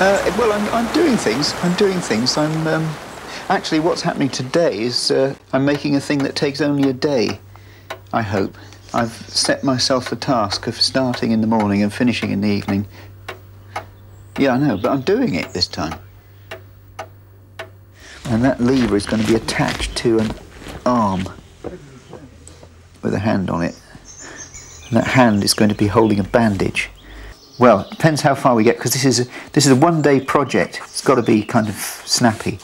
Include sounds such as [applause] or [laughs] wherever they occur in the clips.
Uh, well, I'm, I'm doing things. I'm doing things. I'm um, actually what's happening today is uh, I'm making a thing that takes only a day. I hope. I've set myself the task of starting in the morning and finishing in the evening. Yeah, I know, but I'm doing it this time. And that lever is going to be attached to an arm with a hand on it. And that hand is going to be holding a bandage. Well, it depends how far we get because this is a, this is a one-day project. It's got to be kind of snappy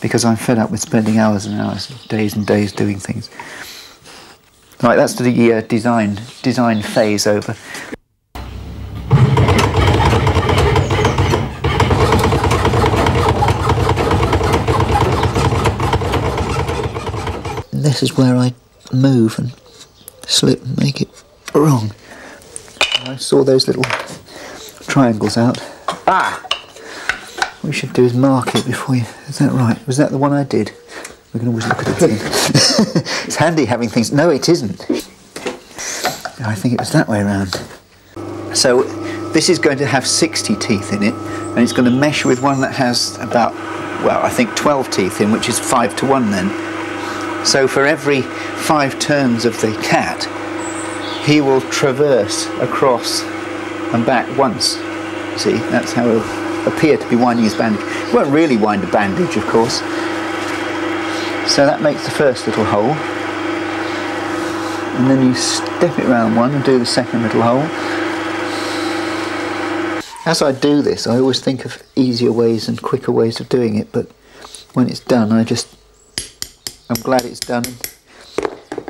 because I'm fed up with spending hours and hours, days and days doing things. Right, that's the uh, design design phase over. This is where I move and slip and make it wrong. I saw those little triangles out. Ah! What we should do is mark it before you. Is that right? Was that the one I did? We can always look at it again. [laughs] it's handy having things. No, it isn't. I think it was that way around. So this is going to have 60 teeth in it, and it's going to mesh with one that has about, well, I think 12 teeth in, which is 5 to 1 then. So for every five turns of the cat, he will traverse across and back once. See, that's how he'll appear to be winding his bandage. He won't really wind a bandage, of course. So that makes the first little hole. And then you step it round one and do the second little hole. As I do this, I always think of easier ways and quicker ways of doing it, but when it's done, I just, I'm glad it's done.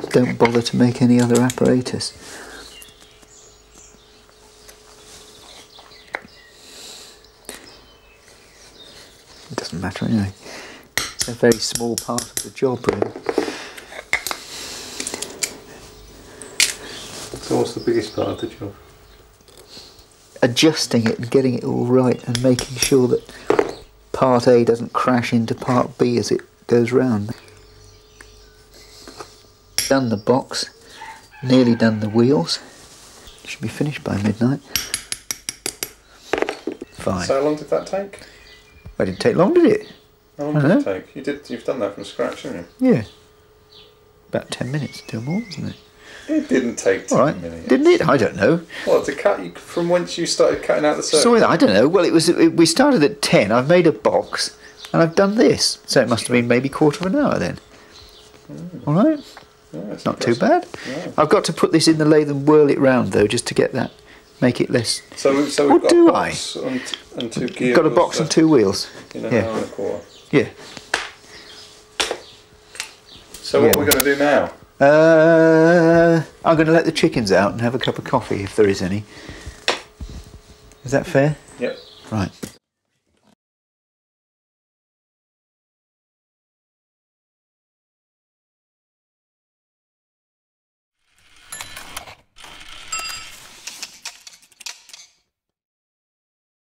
Don't bother to make any other apparatus. It doesn't matter anyway. It's a very small part of the job, really. So what's the biggest part of the job? Adjusting it and getting it all right and making sure that part A doesn't crash into part B as it goes round. Done the box, nearly done the wheels. Should be finished by midnight. Fine. So how long did that take? That didn't take long, did it? How long did it take? You did. You've done that from scratch, haven't you? Yeah. About ten minutes, do more, isn't it? It didn't take ten All right. minutes. Didn't it? I don't know. What to cut you from whence you started cutting out the circle? So I don't know. Well, it was. It, we started at ten. I've made a box, and I've done this. So it must have been maybe quarter of an hour then. Hmm. All right. Yeah, Not too bad. Yeah. I've got to put this in the lathe and whirl it round though, just to get that, make it less. So, so Or we've got do box and, two gears. Got a box and two wheels. In an hour Yeah. and a quarter. Yeah. So what Yeah. we're going to do now? Uh, I'm going to let the chickens out and have a cup of coffee if there is any. Is that fair? Yep. Right.